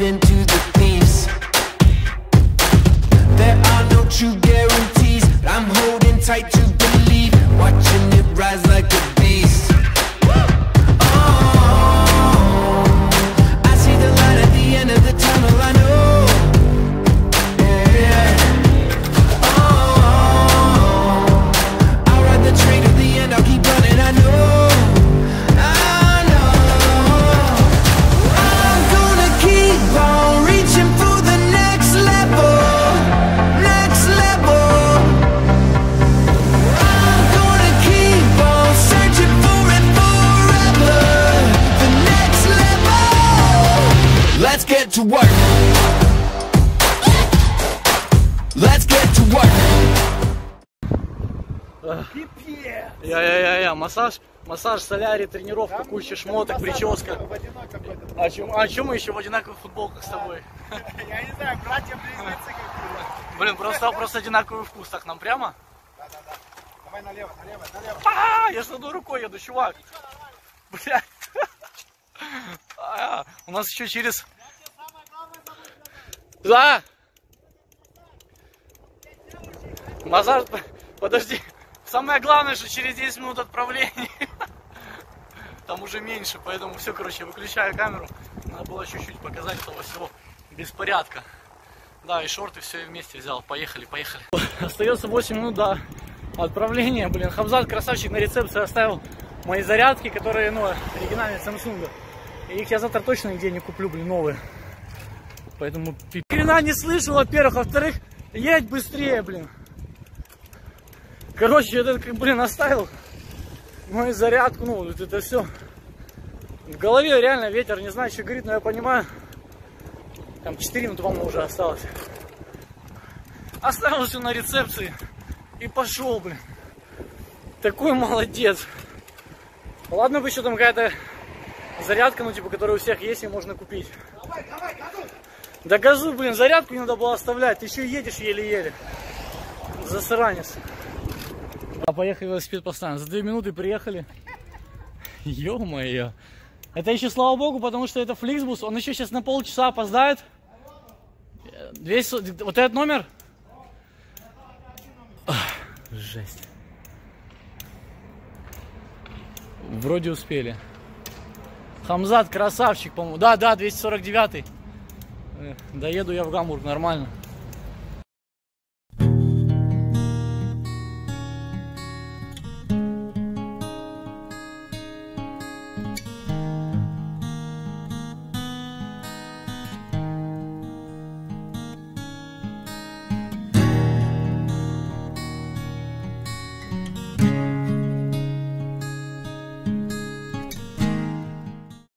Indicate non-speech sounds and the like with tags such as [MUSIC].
Into. Let's get to work. Let's get to work. Я-я-я-я, массаж, массаж, солярий, тренировка, куча шмоток, прическа. А чем, а чем мы еще в одинаковых футболках с тобой? Я не знаю, братья-близнецы какие. Блин, просто, просто одинаковый вкус. Так, нам прямо? Давай налево, налево, налево. А, я с одной рукой еду, чувак. Блядь. А, У нас еще через... Да. Массаж... Подожди. Самое главное, что через 10 минут отправления. [LAUGHS] Там уже меньше, поэтому все, короче, выключаю камеру. Надо было чуть-чуть показать того всего беспорядка. Да, и шорты все вместе взял. Поехали, поехали. Остается 8 минут до отправления. Блин, Хамзат красавчик на рецепции оставил мои зарядки, которые, ну, оригинальные Samsung. Их я завтра точно нигде не куплю, блин, новые. Поэтому хрена не слышу, во-первых. Во-вторых, едь быстрее, блин. Короче, этот, как, блин, оставил мою зарядку, ну, вот это все. В голове реально ветер, не знаю, что говорит, но я понимаю. Там 4 минуты, по-моему, уже осталось. Оставил все на рецепции и пошел, блин. Такой молодец. Ладно бы еще там какая-то зарядка, ну, типа, которая у всех есть и можно купить. Да газу, блин, зарядку не надо было оставлять. Ты еще едешь еле-еле. Засранец. А поехали велосипед поставим. За две минуты приехали. Ё-моё. Это еще слава богу, потому что это Фликсбус. Он еще сейчас на полчаса опоздает. 200... Вот этот номер? Жесть. Вроде успели. Хамзат красавчик, по-моему. Да, да, 249. Э, Доеду я в Гамбург нормально.